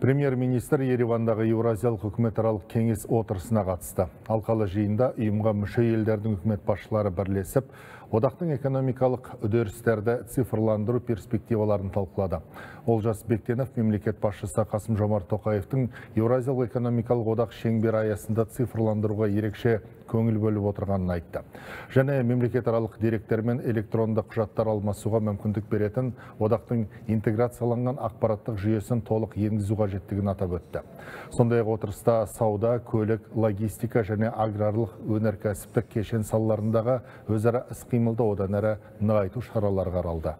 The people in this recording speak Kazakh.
Премьер-министр Еревандағы Еуразиялық үкіметаралық кеңес отырысына қатысты. Алқалы жиында ұйымға мүше елдердің үкімет басшылары бірлесіп, одақтың экономикалық үдерістерді цифрландыру перспективаларын талқылады. Олжас Бектенов мемлекет басшысы Қасым Жомарт Тоқаевтың Еуразиялық экономикалық одақ шеңбері аясында цифрландыруға ерекше көңіл бөліп отырғанын айтты. Және мемлекетаралық деректермен электронды құжаттар алмасуға мүмкіндік беретін одақтың интеграцияланған ақпараттық жүйесін толық енгізу қажеттігін атап өтті. Сондай-ақ отырыста сауда, көлік, логистика және аграрлық өнеркәсіптік кешен салаларындағы өзара іс-қимылды одан әрі нығайту шаралары қаралды.